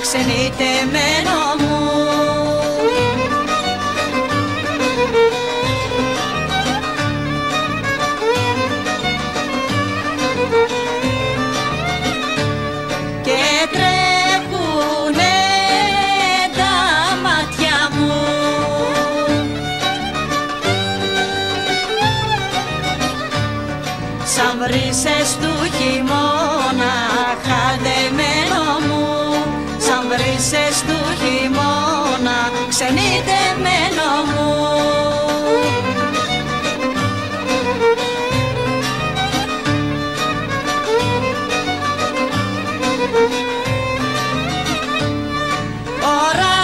ξενιτεμένο μου. Και τρέχουνε τα μάτια μου. Σαν βρύσες του χειμώνα χειμώνα ξενιτεμένο μου. Ωρα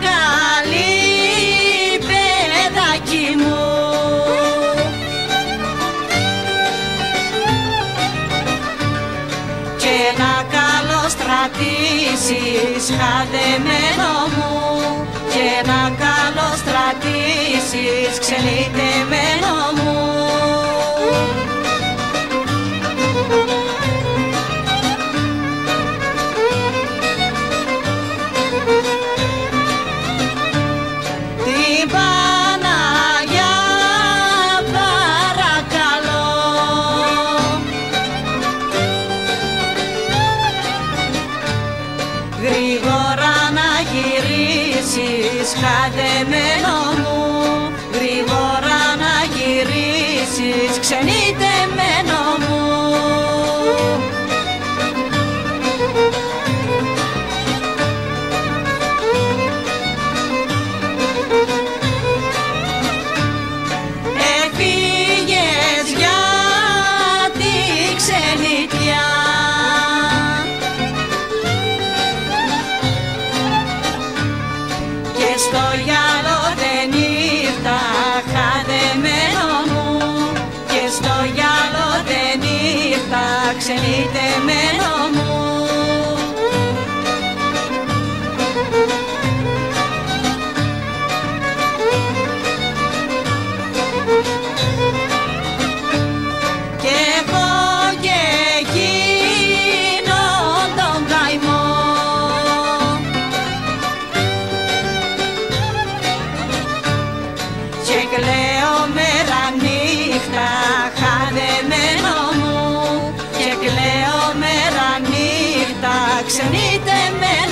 καλή παιδάκι μου. Και να καλό στρατήσεις χαδεμένο μου. και να καλό στρατήσεις Γρήγορα να γυρίσεις χαδεμένο μου Γρήγορα να γυρίσεις ξενιτεμένο μου ξενιτεμένο μου και